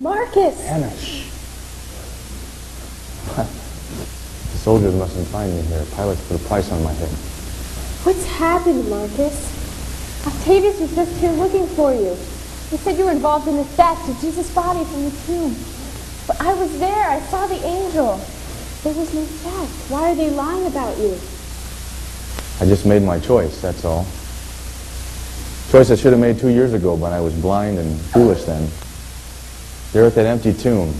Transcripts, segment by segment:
Marcus! Anna, shh. the soldiers mustn't find me here. Pilate's put a price on my head. What's happened, Marcus? Octavius was just here looking for you. He said you were involved in the theft of Jesus' body from the tomb. But I was there. I saw the angel. There was no theft. Why are they lying about you? I just made my choice, that's all. Choice I should have made two years ago, but I was blind and foolish then. There at that empty tomb,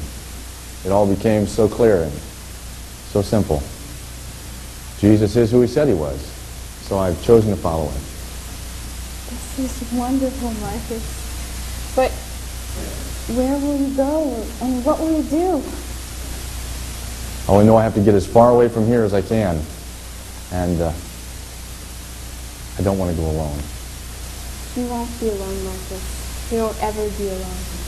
it all became so clear and so simple. Jesus is who he said he was, so I've chosen to follow him. This is wonderful, Marcus. But where will you go and what will you do? I only know I have to get as far away from here as I can. And uh, I don't want to go alone. You won't be alone, Marcus. You won't ever be alone.